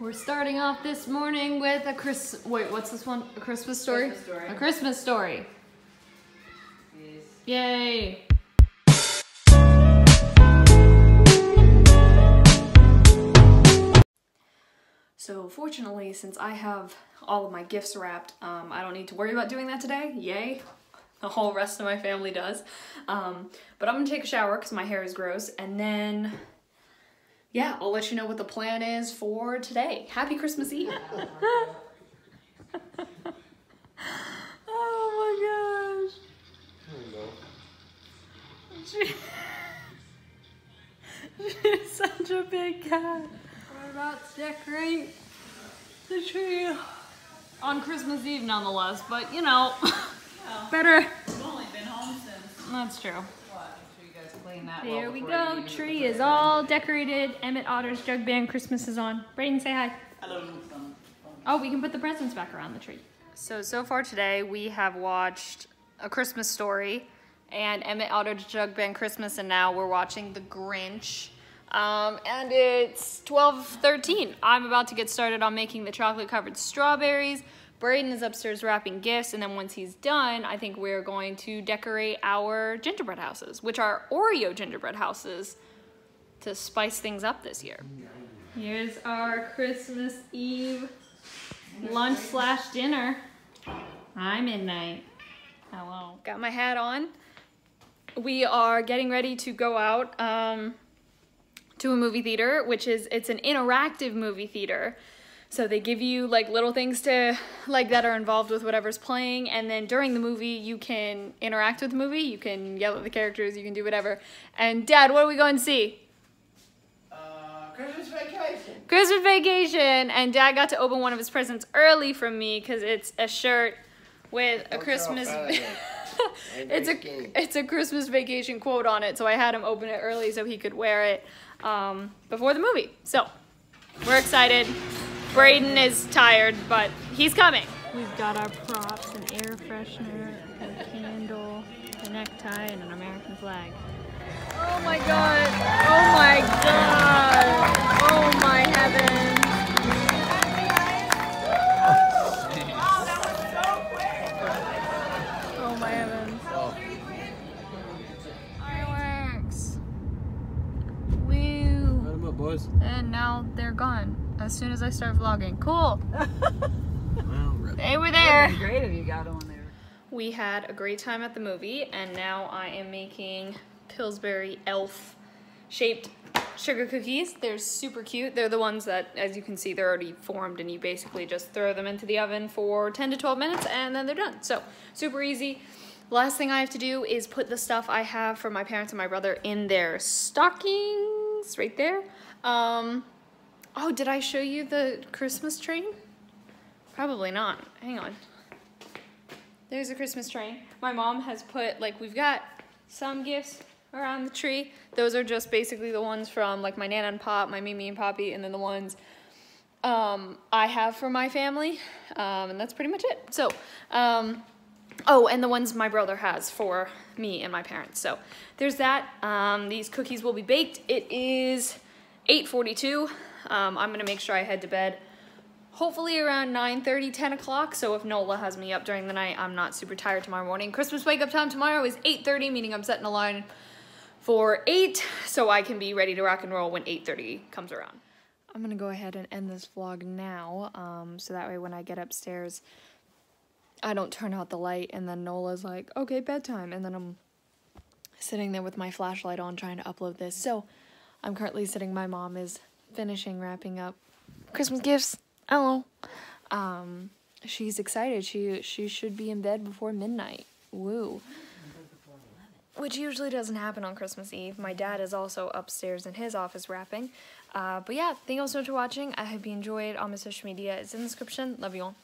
We're starting off this morning with a Chris. Wait, what's this one? A Christmas story? Christmas story. A Christmas story. Yes. Yay! So fortunately, since I have all of my gifts wrapped, um, I don't need to worry about doing that today. Yay! The whole rest of my family does. Um, but I'm gonna take a shower because my hair is gross, and then yeah, I'll let you know what the plan is for today. Happy Christmas Eve! oh my gosh! She- She's such a big cat. We're about to decorate the tree on Christmas Eve, nonetheless. But you know, oh. better. I've only been home since That's true. What? I'm sure you guys clean that. Here well we go. Tree is all decorated. Emmett Otter's Jug Band Christmas is on. Brayden, say hi. Hello. Um, Oh, we can put the presents back around the tree. So, so far today, we have watched A Christmas Story and Emmett Otter's Jug Band Christmas, and now we're watching The Grinch. Um, and it's 12.13. I'm about to get started on making the chocolate-covered strawberries. Braden is upstairs wrapping gifts, and then once he's done, I think we're going to decorate our gingerbread houses, which are Oreo gingerbread houses, to spice things up this year. Here's our Christmas Eve lunch slash dinner. Hi, midnight. Hello. Got my hat on. We are getting ready to go out um, to a movie theater, which is it's an interactive movie theater. So they give you like little things to like that are involved with whatever's playing, and then during the movie you can interact with the movie. You can yell at the characters. You can do whatever. And Dad, what are we going to see? Uh, Christmas vacation. Christmas vacation, and Dad got to open one of his presents early from me because it's a shirt with a Christmas. throw it And it's a it's a Christmas vacation quote on it, so I had him open it early so he could wear it um, before the movie. So we're excited. Braden is tired, but he's coming. We've got our props: an air freshener, a candle, a necktie, and an American flag. Oh my Woo! Put 'em up, boys. And now they're gone. As soon as I start vlogging. Cool! Well, rip. They were there! be great if you got on there. We had a great time at the movie, and now I am making Pillsbury elf shaped sugar cookies. They're super cute. They're the ones that, as you can see, they're already formed, and you basically just throw them into the oven for 10 to 12 minutes, and then they're done. So, super easy. Last thing I have to do is put the stuff I have for my parents and my brother in their stockings, right there. Um, oh, did I show you the Christmas train? Probably not. Hang on. There's a Christmas train. My mom has put, like, we've got some gifts around the tree. Those are just basically the ones from, like, my Nana and Pop, my Mimi and Poppy, and then the ones um, I have for my family. Um, and that's pretty much it. So, um, oh, and the ones my brother has for me and my parents. So, there's that. Um, these cookies will be baked. It is 8.42. Um, I'm to make sure I head to bed hopefully around 9.30 10 o'clock. So if nola has me up during the night i'm not super tired tomorrow morning. Christmas wake up time tomorrow is 8.30 meaning i'm setting a line for 8 so i can be ready to rock and roll when 8.30 comes around. I'm gonna go ahead and end this vlog now um, so that way when i get upstairs i don't turn out the light and then nola's like okay bedtime and then i'm sitting there with my flashlight on trying to upload this. So i'm currently sitting my mom is finishing wrapping up christmas gifts Hello. Um, she's excited. She she should be in bed before midnight. Woo. Which usually doesn't happen on Christmas Eve. My dad is also upstairs in his office wrapping. Uh, but yeah, thank you all so much for watching. I hope you enjoyed. All my social media is in the description. Love you all.